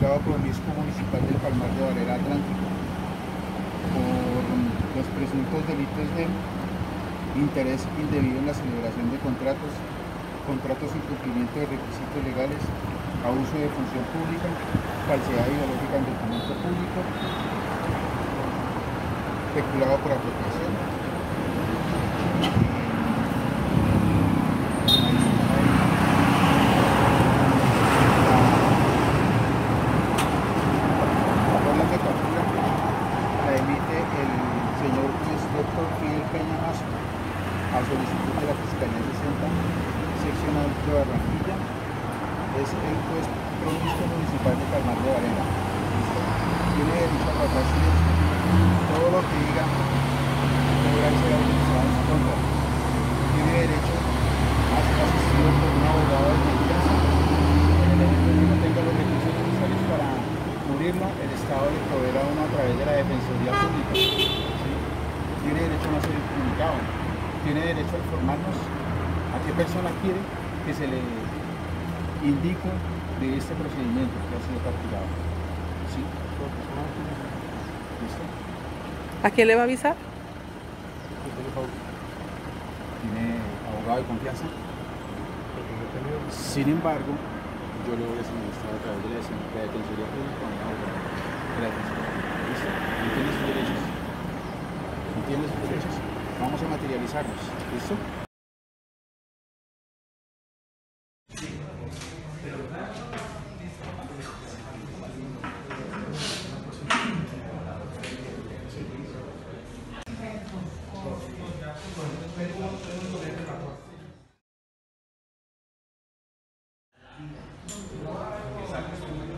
el disco municipal del Palmar de Varela Atlántico por los presuntos delitos de interés indebido en la celebración de contratos, contratos sin cumplimiento de requisitos legales, abuso de función pública, falsedad ideológica en documento público, peculado por apropiación. La orden de captura la emite el señor juez Peña Mazo a solicitud de la Fiscalía 60, seccional de Barranquilla. Es el juez provisto municipal de Palmar de Varela. Tiene derecho a silencio. Todo lo que diga podrá ser utilizado en su contra. Tiene derecho a ser asistido por un abogado de confianza. En el que no tenga los recursos necesarios para cubrirlo, el Estado le proveerá uno a través de la Defensoría Pública. ¿sí? Tiene derecho a no Tiene derecho a informarnos a qué persona quiere que se le indique de este procedimiento que ha sido capturado. ¿Sí? ¿Listo? ¿A quién le va a avisar? tiene abogado de confianza. Sin embargo, yo le voy a suministrar a través de la Defensoría Pública a un abogado realizarnos. ¿Listo? Exacto.